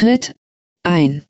Tritt ein.